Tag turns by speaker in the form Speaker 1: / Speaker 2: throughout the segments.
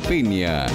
Speaker 1: La.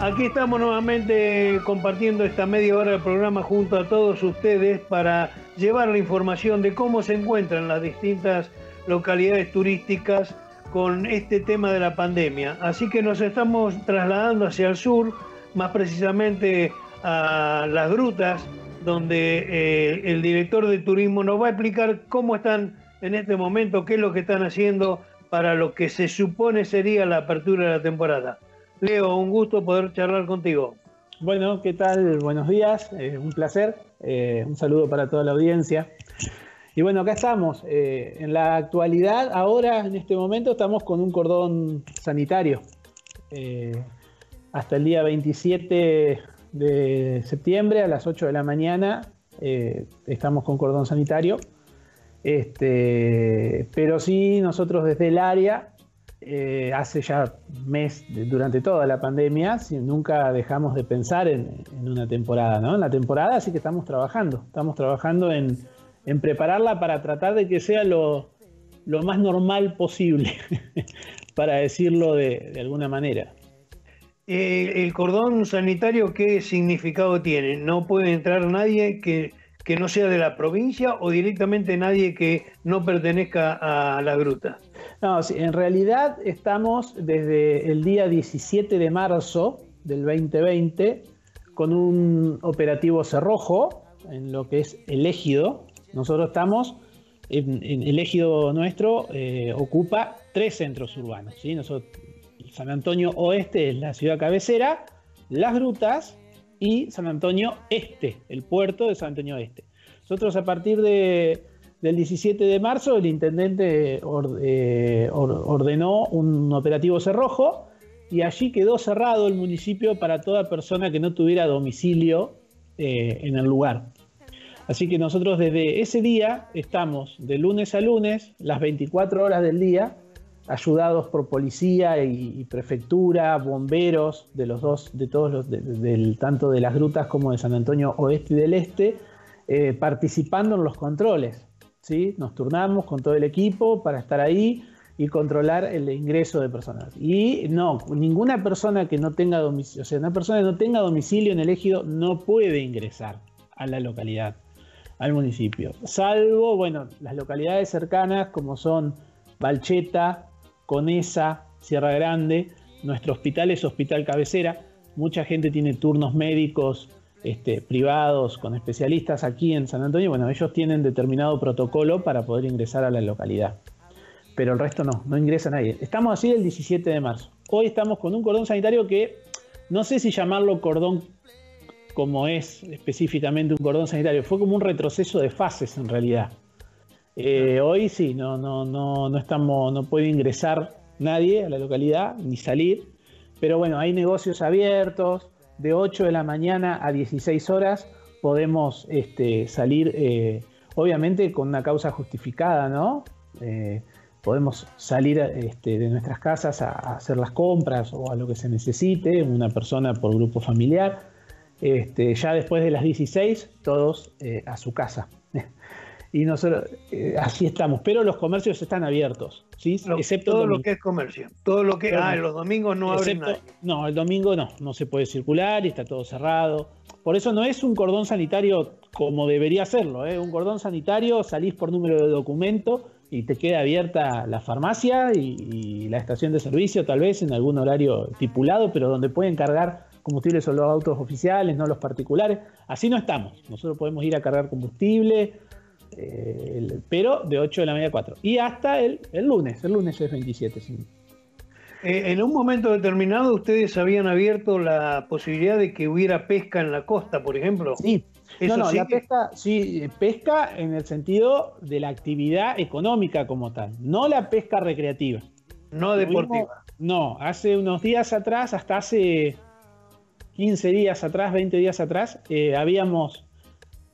Speaker 2: Aquí estamos nuevamente compartiendo esta media hora del programa junto a todos ustedes para llevar la información de cómo se encuentran las distintas localidades turísticas con este tema de la pandemia. Así que nos estamos trasladando hacia el sur, más precisamente a las grutas, donde eh, el director de turismo nos va a explicar cómo están en este momento, qué es lo que están haciendo para lo que se supone sería la apertura de la temporada. Leo, un gusto poder charlar contigo.
Speaker 3: Bueno, ¿qué tal? Buenos días, eh, un placer. Eh, un saludo para toda la audiencia. Y bueno, acá estamos. Eh, en la actualidad, ahora, en este momento, estamos con un cordón sanitario. hasta el día 27 de septiembre a las 8 de la mañana estamos con cordón sanitario. Este, pero sí, nosotros desde el área eh, hace ya mes, durante toda la pandemia, nunca dejamos de pensar en, una temporada, ¿no? En la temporada sí que estamos trabajando, estamos trabajando en, prepararla para tratar de que sea lo, más normal posible, para decirlo de, alguna manera.
Speaker 2: Eh, ¿El cordón sanitario qué significado tiene? ¿No puede entrar nadie que, que no sea de la provincia o directamente nadie que no pertenezca a la gruta?
Speaker 3: No, en realidad estamos desde el día 17 de marzo del 2020 con un operativo cerrojo en lo que es el ejido. Nosotros estamos, en, el ejido nuestro eh, ocupa tres centros urbanos. San Antonio Oeste es la ciudad cabecera, Las Grutas y San Antonio Este, el puerto de San Antonio Este. Nosotros a partir de del 17 de marzo, el intendente eh, ordenó un operativo cerrojo y allí quedó cerrado el municipio para toda persona que no tuviera domicilio eh, en el lugar. Así que nosotros desde ese día estamos de lunes a lunes, las 24 horas del día, ayudados por policía y, prefectura, bomberos de los dos, de todos los, del, tanto de las grutas como de San Antonio Oeste y del Este, eh, participando en los controles. Nos turnamos con todo el equipo para estar ahí y controlar el ingreso de personas. Y no, ninguna persona que no tenga domicilio, o sea, una persona que no tenga domicilio en el ejido no puede ingresar a la localidad, al municipio. Salvo, bueno, las localidades cercanas como son Balcheta, Conesa, Sierra Grande, nuestro hospital es hospital cabecera, mucha gente tiene turnos médicos este, privados con especialistas aquí en San Antonio, bueno, ellos tienen determinado protocolo para poder ingresar a la localidad. Pero el resto no, no ingresa nadie. Estamos así el 17 de marzo. Hoy estamos con un cordón sanitario que no sé si llamarlo cordón como es específicamente un cordón sanitario, fue como un retroceso de fases en realidad. Eh, hoy sí, no, no, no, no estamos, no puede ingresar nadie a la localidad ni salir, pero bueno, hay negocios abiertos, de 8 de la mañana a 16 horas podemos este, salir, eh, obviamente con una causa justificada, ¿no? Eh, podemos salir este, de nuestras casas a, hacer las compras o a lo que se necesite, una persona por grupo familiar. Este, ya después de las 16, todos eh, a su casa. y nosotros eh, así estamos, pero los comercios están abiertos, ¿sí?
Speaker 2: excepto todo lo que es comercio, todo lo que ah, los domingos no abren nada.
Speaker 3: No, el domingo no, no se puede circular y está todo cerrado. Por eso no es un cordón sanitario como debería serlo, ¿eh? un cordón sanitario salís por número de documento y te queda abierta la farmacia y, la estación de servicio tal vez en algún horario estipulado, pero donde pueden cargar combustible son los autos oficiales, no los particulares. Así no estamos. Nosotros podemos ir a cargar combustible eh, pero de 8 de la media a 4. Y hasta el, el lunes, el lunes es 27.
Speaker 2: Eh, en un momento determinado ustedes habían abierto la posibilidad de que hubiera pesca en la costa, por ejemplo.
Speaker 3: Sí. no, no, la pesca, sí, pesca en el sentido de la actividad económica como tal, no la pesca recreativa.
Speaker 2: No deportiva.
Speaker 3: no, hace unos días atrás, hasta hace 15 días atrás, 20 días atrás, eh, habíamos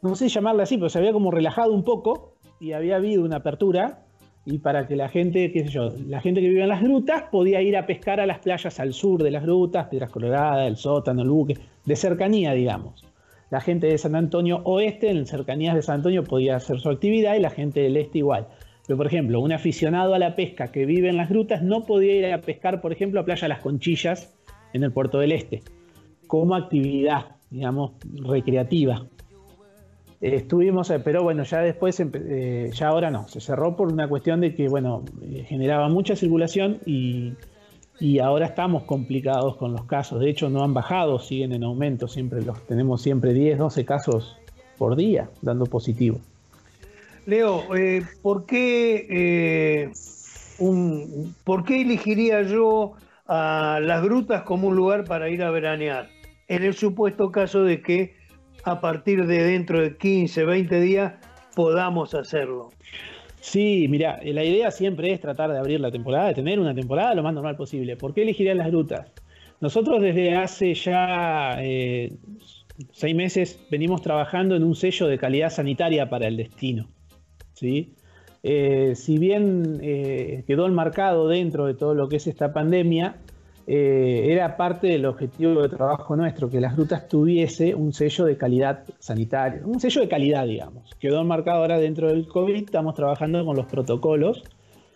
Speaker 3: no sé llamarla así, pero se había como relajado un poco y había habido una apertura y para que la gente, qué sé yo, la gente que vive en las grutas podía ir a pescar a las playas al sur de las grutas, Piedras Coloradas, el sótano, el buque, de cercanía, digamos. La gente de San Antonio Oeste, en cercanías de San Antonio, podía hacer su actividad y la gente del Este igual. Pero, por ejemplo, un aficionado a la pesca que vive en las grutas no podía ir a pescar, por ejemplo, a Playa Las Conchillas en el Puerto del Este, como actividad, digamos, recreativa. Estuvimos, eh, pero bueno, ya después, eh, ya ahora no, se cerró por una cuestión de que, bueno, eh, generaba mucha circulación y, ahora estamos complicados con los casos. De hecho, no han bajado, siguen en aumento, siempre los tenemos siempre 10, 12 casos por día dando positivo.
Speaker 2: Leo, ¿por, qué, un, ¿por qué elegiría yo a las grutas como un lugar para ir a veranear? En el supuesto caso de que a partir de dentro de 15, 20 días podamos hacerlo.
Speaker 3: Sí, mira, la idea siempre es tratar de abrir la temporada, de tener una temporada lo más normal posible. ¿Por qué elegirían las grutas? Nosotros desde hace ya eh, seis meses venimos trabajando en un sello de calidad sanitaria para el destino. ¿sí? Eh, si bien eh, quedó enmarcado dentro de todo lo que es esta pandemia, eh, era parte del objetivo de trabajo nuestro, que las rutas tuviese un sello de calidad sanitaria, un sello de calidad, digamos. Quedó enmarcado ahora dentro del COVID, estamos trabajando con los protocolos,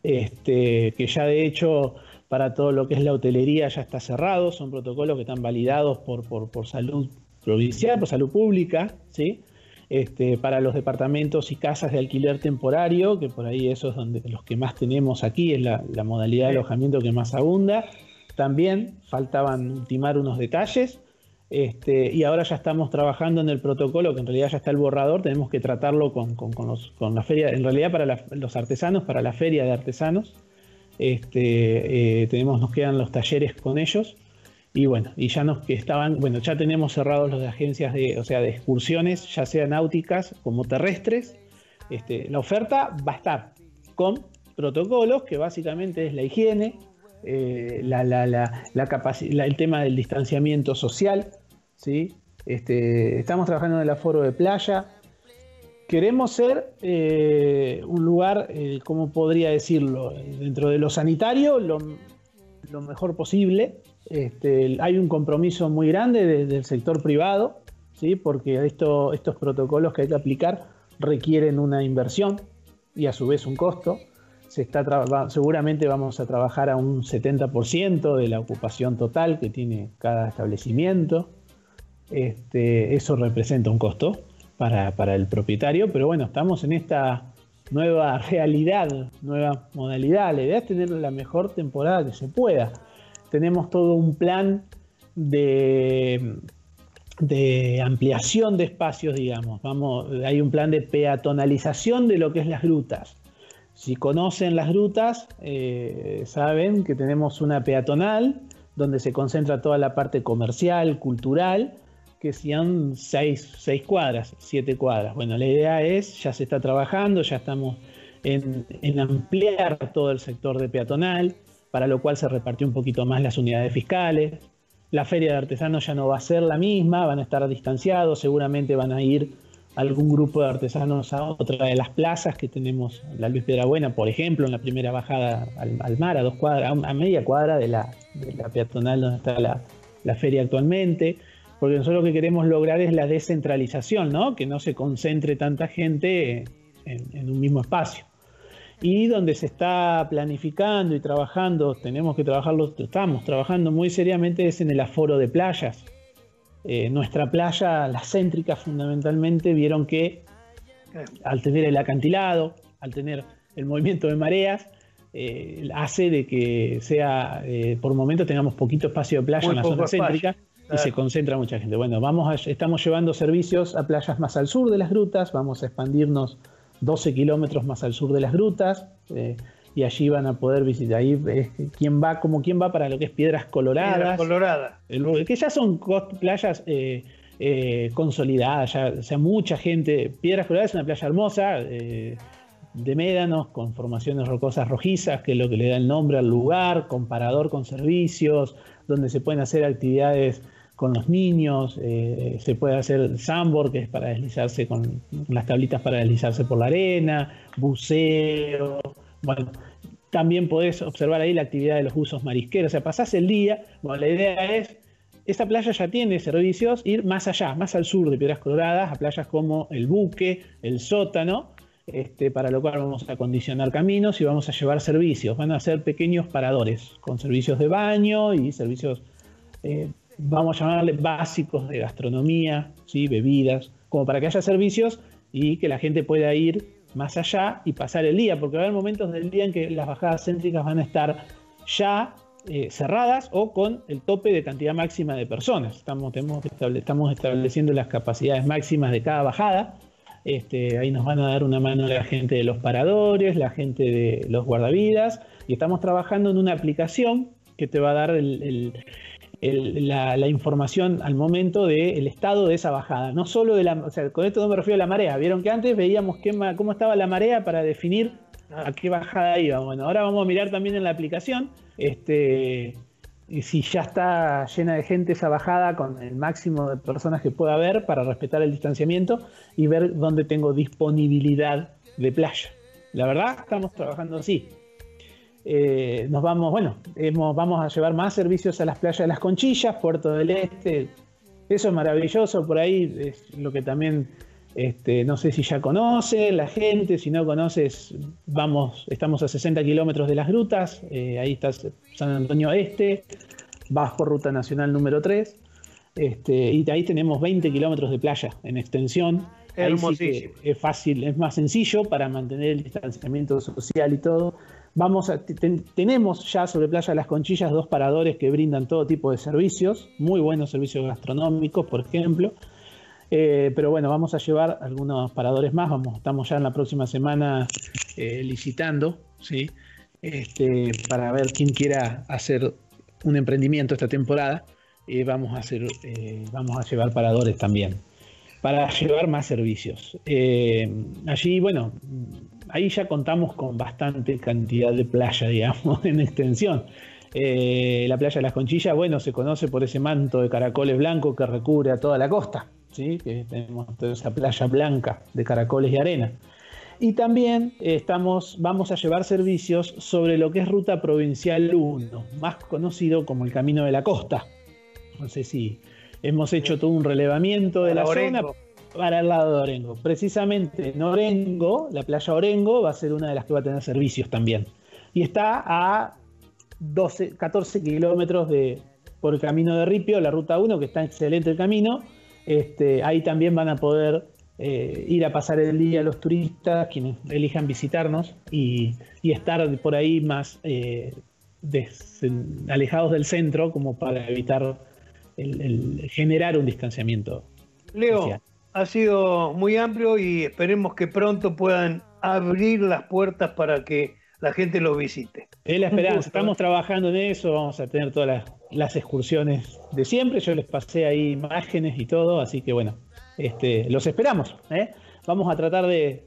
Speaker 3: este, que ya de hecho para todo lo que es la hotelería ya está cerrado, son protocolos que están validados por, por, salud provincial, por salud pública, ¿sí? Este, para los departamentos y casas de alquiler temporario, que por ahí eso es donde los que más tenemos aquí, es la, la modalidad de alojamiento que más abunda. También faltaban ultimar unos detalles. Este, y ahora ya estamos trabajando en el protocolo, que en realidad ya está el borrador, tenemos que tratarlo con, la feria, en realidad para los artesanos, para la feria de artesanos. Este, eh, tenemos, nos quedan los talleres con ellos. Y bueno, y ya nos que estaban, bueno, ya tenemos cerrados los de agencias de, o sea, de excursiones, ya sean náuticas como terrestres. Este, la oferta va a estar con protocolos, que básicamente es la higiene, eh, la, la, la, el tema del distanciamiento social. ¿sí? Este, estamos trabajando en el aforo de playa. Queremos ser eh, un lugar, eh, ¿cómo podría decirlo? Dentro de lo sanitario, lo, mejor posible. Este, hay un compromiso muy grande desde el sector privado, ¿sí? porque esto, estos protocolos que hay que aplicar requieren una inversión y a su vez un costo seguramente vamos a trabajar a un 70% de la ocupación total que tiene cada establecimiento. Este, eso representa un costo para, el propietario, pero bueno, estamos en esta nueva realidad, nueva modalidad. La idea es tener la mejor temporada que se pueda. Tenemos todo un plan de, de ampliación de espacios, digamos. Vamos, hay un plan de peatonalización de lo que es las grutas. Si conocen las grutas, eh, saben que tenemos una peatonal donde se concentra toda la parte comercial, cultural, que sean seis, seis cuadras, siete cuadras. Bueno, la idea es, ya se está trabajando, ya estamos en, en, ampliar todo el sector de peatonal, para lo cual se repartió un poquito más las unidades fiscales. La feria de artesanos ya no va a ser la misma, van a estar distanciados, seguramente van a ir algún grupo de artesanos a otra de las plazas que tenemos, la Luis Buena, por ejemplo, en la primera bajada al, mar, a dos cuadras, a media cuadra de la, peatonal donde está la, feria actualmente, porque nosotros lo que queremos lograr es la descentralización, ¿no? que no se concentre tanta gente en, un mismo espacio. Y donde se está planificando y trabajando, tenemos que trabajarlo, estamos trabajando muy seriamente es en el aforo de playas, eh, nuestra playa, las céntricas fundamentalmente, vieron que al tener el acantilado, al tener el movimiento de mareas, eh, hace de que sea, eh, por momentos tengamos poquito espacio de playa en la zona céntrica y se concentra mucha gente. Bueno, vamos estamos llevando servicios a playas más al sur de las grutas, vamos a expandirnos 12 kilómetros más al sur de las grutas y allí van a poder visitar. Ahí es quién va, como quién va para lo que es Piedras Coloradas. Piedras
Speaker 2: Coloradas.
Speaker 3: que ya son playas eh, eh, consolidadas, ya, o sea, mucha gente. Piedras Coloradas es una playa hermosa, eh, de médanos, con formaciones rocosas rojizas, que es lo que le da el nombre al lugar, comparador con servicios, donde se pueden hacer actividades con los niños, se puede hacer sandboard, que es para deslizarse con, con las tablitas para deslizarse por la arena, buceo, Bueno, también podés observar ahí la actividad de los buzos marisqueros. O sea, pasás el día, bueno, la idea es, esta playa ya tiene servicios, ir más allá, más al sur de Piedras Coloradas, a playas como el Buque, el Sótano, este, para lo cual vamos a acondicionar caminos y vamos a llevar servicios. Van a ser pequeños paradores con servicios de baño y servicios, eh, vamos a llamarle básicos de gastronomía, ¿sí? bebidas, como para que haya servicios y que la gente pueda ir más allá y pasar el día, porque va a haber momentos del día en que las bajadas céntricas van a estar ya eh, cerradas o con el tope de cantidad máxima de personas. Estamos, estamos estableciendo las capacidades máximas de cada bajada este, ahí nos van a dar una mano la gente de los paradores, la gente de los guardavidas, y estamos trabajando en una aplicación que te va a dar la, información al momento del estado de esa bajada. No solo de la, o sea, con esto no me refiero a la marea. Vieron que antes veíamos cómo estaba la marea para definir a qué bajada iba. Bueno, ahora vamos a mirar también en la aplicación. Este, si ya está llena de gente esa bajada con el máximo de personas que pueda haber para respetar el distanciamiento y ver dónde tengo disponibilidad de playa. La verdad, estamos trabajando así. Eh, nos vamos, bueno, vamos a llevar más servicios a las playas de las Conchillas, Puerto del Este. Eso es maravilloso, por ahí es lo que también este, no sé si ya conoce la gente, si no conoces, vamos, estamos a 60 kilómetros de las grutas, eh, ahí está San Antonio Este, vas por ruta nacional número 3, este, y ahí tenemos 20 kilómetros de playa en extensión. Ahí es fácil, es más sencillo para mantener el distanciamiento social y todo. Vamos a, tenemos ya sobre Playa Las Conchillas dos paradores que brindan todo tipo de servicios, muy buenos servicios gastronómicos, por ejemplo. Eh, pero bueno, vamos a llevar algunos paradores más. Estamos ya en la próxima semana eh, licitando, ¿sí? Este, para ver quién quiera hacer un emprendimiento esta temporada. y vamos a hacer, eh, vamos a llevar paradores también para llevar más servicios. allí, bueno, ahí ya contamos con bastante cantidad de playa, digamos, en extensión. la playa de las Conchillas, bueno, se conoce por ese manto de caracoles blancos que recubre a toda la costa que tenemos toda esa playa blanca de caracoles y arena. Y también estamos, vamos a llevar servicios sobre lo que es Ruta Provincial 1, más conocido como el Camino de la Costa. No sé si hemos hecho todo un relevamiento de la zona para el lado de Orengo. Precisamente en Orengo, la playa Orengo va a ser una de las que va a tener servicios también. Y está a 12, 14 kilómetros de, por el camino de Ripio, la ruta 1, que está excelente el camino, este, ahí también van a poder eh, ir a pasar el día los turistas, quienes elijan visitarnos, y, estar por ahí más eh, alejados del centro, como para evitar el, generar un distanciamiento.
Speaker 2: Leo, ha sido muy amplio y esperemos que pronto puedan abrir las puertas para que la gente los visite.
Speaker 3: Es la esperanza, estamos trabajando en eso, vamos a tener todas las las excursiones de siempre. Yo les pasé ahí imágenes y todo, así que bueno, este, los esperamos. ¿eh? Vamos a tratar de,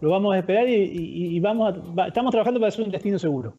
Speaker 3: lo vamos a esperar y, vamos estamos trabajando para hacer un destino seguro.